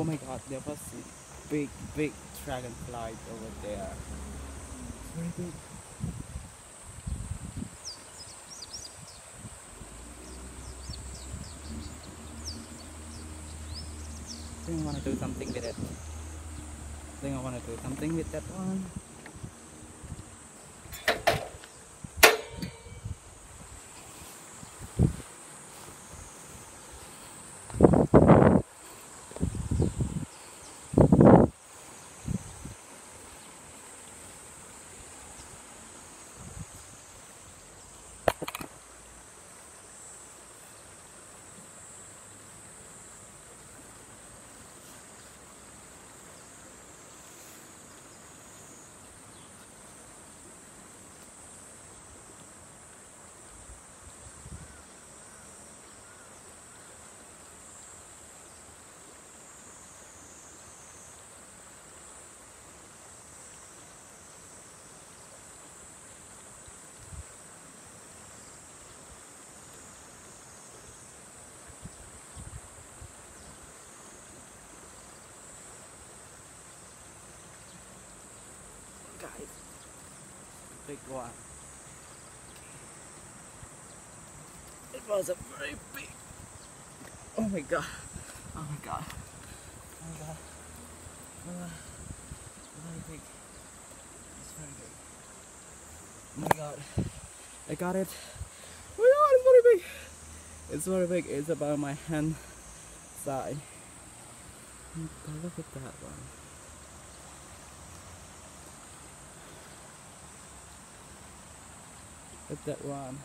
Oh my god, there was a big, big dragonfly over there. It's very big. I think I want to do something with it. I think I want to do something with that one. Guys. Big one. It was a very big. Oh my god. Oh my god. Oh my god. Uh, very big. It's very big. Oh my god. I got it. Oh my god, it's very big. It's very big. It's about my hand size. Oh my god, look at that one. That one.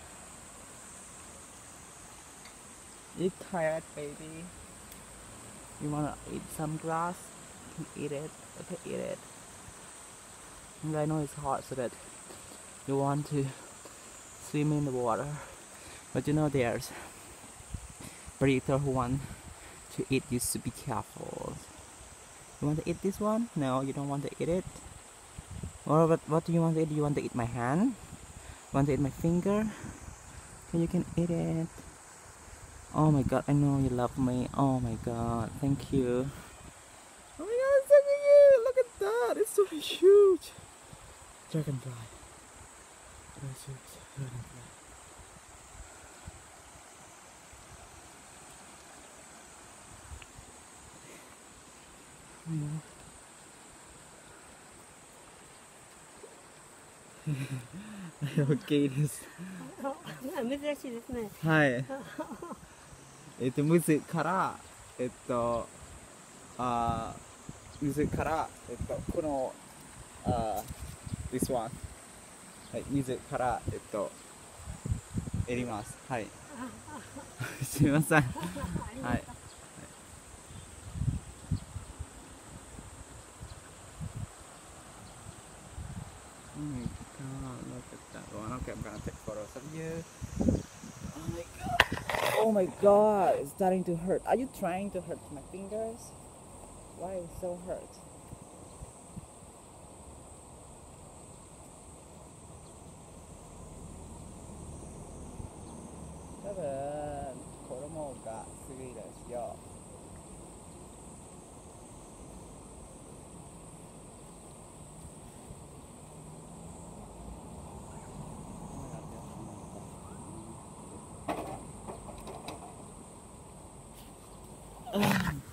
You tired, baby? You wanna eat some grass? You can eat it. Okay, eat it. And I know it's hot, so that you want to swim in the water, but you know there's predator who want to eat you, so be careful. You want to eat this one? No, you don't want to eat it. Or what? What do you want to eat? Do you want to eat my hand? Want to eat my finger? Okay, you can eat it. Oh my god, I know you love me. Oh my god, thank you. Oh my god, it's so cute! Look at that! It's so huge! Dragonfly. Dragonfly. God. 大きいです。珍しいですね。はい。えっと、むずから、えっと、あー、むずから、えっと、この、あー、this one。はい、水から、えっと、やります。はい。すみません。はい。Oh my god, it's starting to hurt. Are you trying to hurt my fingers? Why is it so hurt?多分衣がすぐいですよ。 うん。